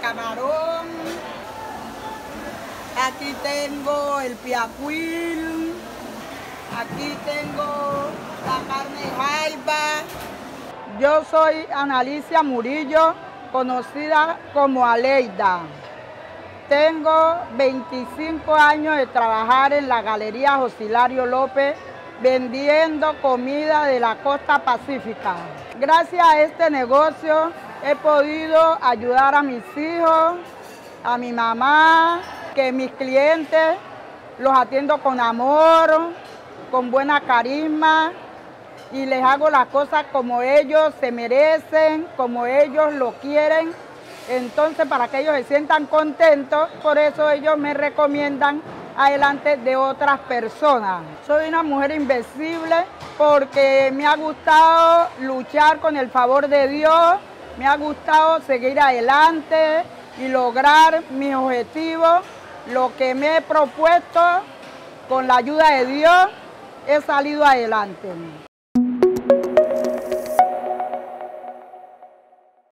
camarón. Aquí tengo el piacuil. Aquí tengo la carne jaiba. Yo soy Analicia Murillo, conocida como Aleida. Tengo 25 años de trabajar en la Galería Josilario López vendiendo comida de la costa pacífica. Gracias a este negocio he podido ayudar a mis hijos, a mi mamá, que mis clientes los atiendo con amor, con buena carisma y les hago las cosas como ellos se merecen, como ellos lo quieren. Entonces, para que ellos se sientan contentos, por eso ellos me recomiendan adelante de otras personas. Soy una mujer invencible porque me ha gustado luchar con el favor de Dios, me ha gustado seguir adelante y lograr mis objetivos, lo que me he propuesto con la ayuda de Dios, he salido adelante.